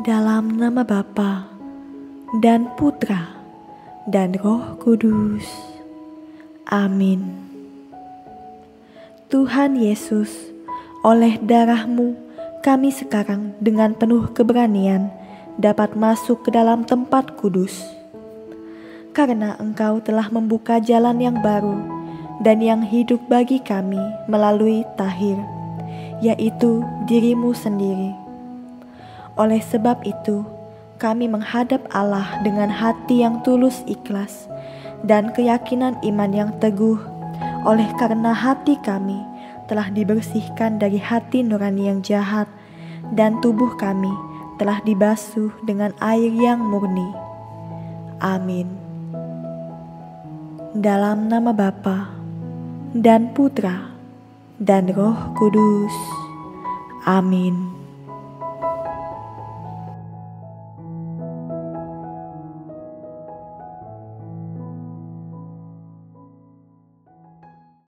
Dalam nama Bapa dan Putra dan Roh Kudus. Amin. Tuhan Yesus, oleh darahmu kami sekarang dengan penuh keberanian dapat masuk ke dalam tempat kudus. Karena engkau telah membuka jalan yang baru dan yang hidup bagi kami melalui tahir, yaitu dirimu sendiri oleh sebab itu, kami menghadap Allah dengan hati yang tulus ikhlas dan keyakinan iman yang teguh, oleh karena hati kami telah dibersihkan dari hati nurani yang jahat, dan tubuh kami telah dibasuh dengan air yang murni. Amin. Dalam nama Bapa dan Putra dan Roh Kudus. Amin.